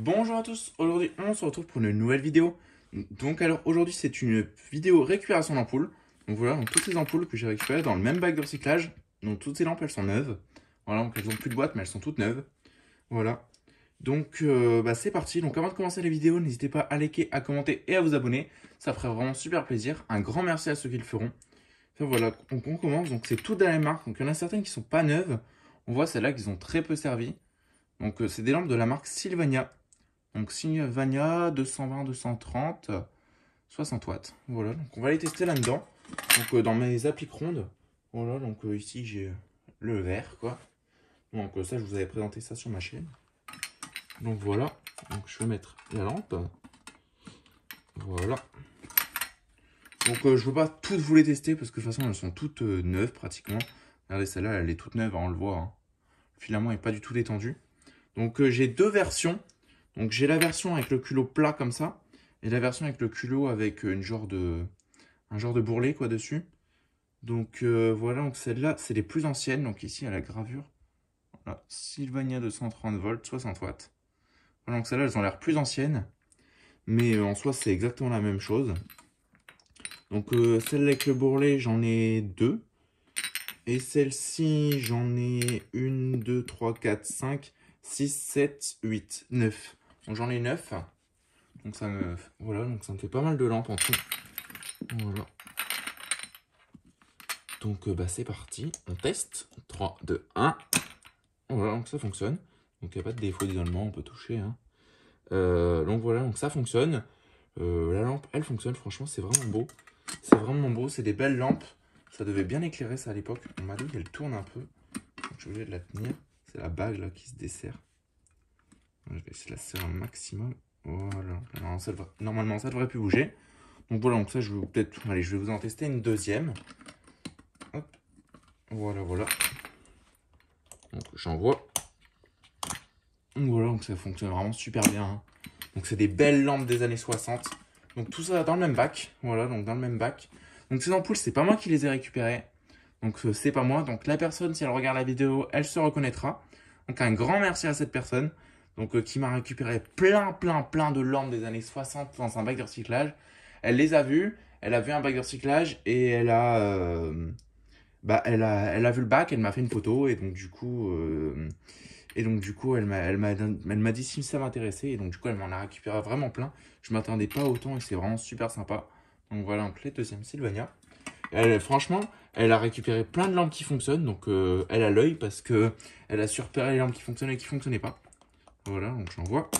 Bonjour à tous, aujourd'hui on se retrouve pour une nouvelle vidéo. Donc alors aujourd'hui c'est une vidéo récupération d'ampoule. Donc voilà, donc toutes ces ampoules que j'ai récupérées dans le même bac de recyclage. Donc toutes ces lampes elles sont neuves. Voilà, donc elles ont plus de boîte mais elles sont toutes neuves. Voilà. Donc euh, bah, c'est parti, donc avant de commencer la vidéo, n'hésitez pas à liker, à commenter et à vous abonner. Ça ferait vraiment super plaisir. Un grand merci à ceux qui le feront. Enfin, voilà, donc on commence, donc c'est toutes dans les marques. Donc il y en a certaines qui sont pas neuves. On voit celles-là qui ont très peu servi. Donc euh, c'est des lampes de la marque Sylvania. Donc Sylvania 220, 230, 60 watts. Voilà, donc on va les tester là-dedans. Donc euh, dans mes appliques rondes. Voilà, donc euh, ici j'ai le vert quoi. Donc ça je vous avais présenté ça sur ma chaîne. Donc voilà, donc je vais mettre la lampe. Voilà. Donc je veux pas toutes vous les tester parce que de toute façon elles sont toutes neuves pratiquement. Regardez celle-là, elle est toute neuve, hein, on le voit. Hein. Le filament n'est pas du tout détendu. Donc j'ai deux versions. Donc j'ai la version avec le culot plat comme ça. Et la version avec le culot avec de, un genre de bourrelet quoi dessus. Donc euh, voilà, donc celle-là, c'est les plus anciennes. Donc ici, à la gravure. Voilà, Sylvania 230 volts, 60 watts. Voilà, donc celles-là, elles ont l'air plus anciennes. Mais euh, en soi, c'est exactement la même chose. Donc euh, celle avec le bourrelet, j'en ai deux. Et celle-ci, j'en ai une, deux, trois, quatre, cinq, six, sept, huit, neuf. Donc j'en ai 9. Donc ça me voilà, donc ça me fait pas mal de lampes en tout. Voilà. Donc euh, bah c'est parti, on teste. 3, 2, 1. Voilà, donc ça fonctionne. Donc il n'y a pas de défaut d'isolement, on peut toucher. Hein. Euh, donc voilà, donc ça fonctionne. Euh, la lampe, elle fonctionne, franchement, c'est vraiment beau. C'est vraiment beau, c'est des belles lampes. Ça devait bien éclairer ça à l'époque. On m'a dit qu'elle tourne un peu. Je suis la tenir. C'est la bague là qui se dessert. Je vais essayer de la serrer un maximum. Voilà. Normalement, ça devrait plus bouger. Donc voilà, donc ça, je vais peut-être... Allez, je vais vous en tester une deuxième. Voilà, voilà. Donc j'envoie. Voilà, donc ça fonctionne vraiment super bien. Hein. Donc c'est des belles lampes des années 60. Donc tout ça dans le même bac. Voilà, donc dans le même bac. Donc ces ampoules, c'est pas moi qui les ai récupérées. Donc euh, c'est pas moi. Donc la personne, si elle regarde la vidéo, elle se reconnaîtra. Donc un grand merci à cette personne donc euh, qui m'a récupéré plein, plein, plein de lampes des années 60 dans un bac de recyclage. Elle les a vues, elle a vu un bac de recyclage et elle a, euh, bah, elle a, vu le bac, elle m'a fait une photo et donc du coup, euh, du coup, elle m'a, dit si ça m'intéressait et donc du coup, elle m'en a récupéré vraiment plein. Je m'attendais pas autant et c'est vraiment super sympa. Donc voilà, donc les deuxièmes Sylvania. Franchement, elle a récupéré plein de lampes qui fonctionnent, donc elle a l'œil parce que elle a surpéré les lampes qui fonctionnaient et qui fonctionnaient pas. Voilà, donc j'en vois.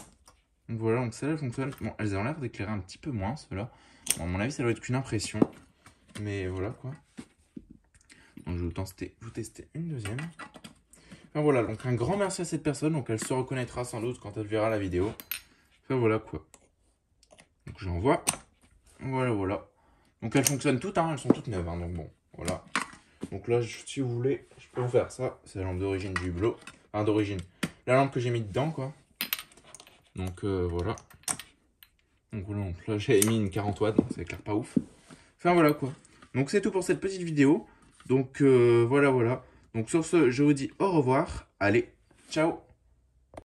Donc voilà, donc celle-là fonctionne. Bon, elles ont l'air d'éclairer un petit peu moins, ceux-là. Bon, à mon avis, ça doit être qu'une impression. Mais voilà, quoi. Donc je vais vous tester, vous tester une deuxième. Enfin voilà, donc un grand merci à cette personne. Donc elle se reconnaîtra sans doute quand elle verra la vidéo. Enfin voilà, quoi. Donc j'envoie. Voilà, voilà. Donc elles fonctionnent toutes, hein, elles sont toutes neuves. Hein, donc bon, voilà. Donc là, si vous voulez, je peux vous faire ça. C'est la lampe d'origine du Hublot. Enfin, d'origine la lampe que j'ai mis dedans, quoi. Donc euh, voilà. Donc là j'ai mis une 40 watts, donc ça éclaire pas ouf. Enfin voilà quoi. Donc c'est tout pour cette petite vidéo. Donc euh, voilà voilà. Donc sur ce, je vous dis au revoir. Allez, ciao